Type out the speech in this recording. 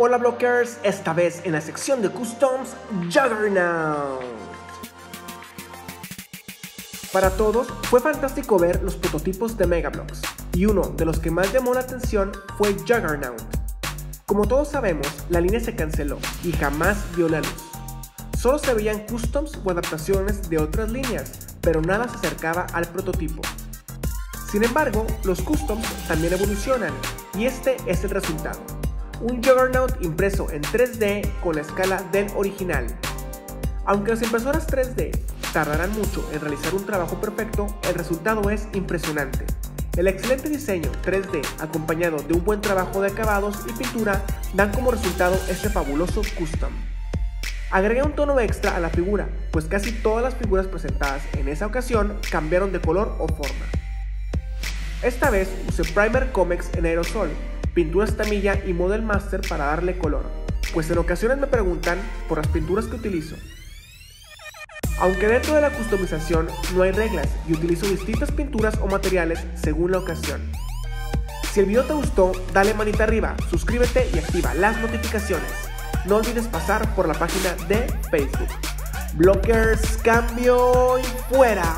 Hola blockers, esta vez en la sección de Customs Juggernaut. Para todos fue fantástico ver los prototipos de Megablocks y uno de los que más llamó la atención fue Juggernaut. Como todos sabemos, la línea se canceló y jamás vio la luz. Solo se veían customs o adaptaciones de otras líneas, pero nada se acercaba al prototipo. Sin embargo, los customs también evolucionan y este es el resultado un Juggernaut impreso en 3D con la escala del original. Aunque las impresoras 3D tardarán mucho en realizar un trabajo perfecto, el resultado es impresionante. El excelente diseño 3D acompañado de un buen trabajo de acabados y pintura dan como resultado este fabuloso custom. Agregué un tono extra a la figura, pues casi todas las figuras presentadas en esa ocasión cambiaron de color o forma. Esta vez usé Primer Comex en aerosol, pintura estamilla y Model Master para darle color, pues en ocasiones me preguntan por las pinturas que utilizo. Aunque dentro de la customización no hay reglas y utilizo distintas pinturas o materiales según la ocasión. Si el video te gustó, dale manita arriba, suscríbete y activa las notificaciones. No olvides pasar por la página de Facebook. Blockers, cambio y fuera.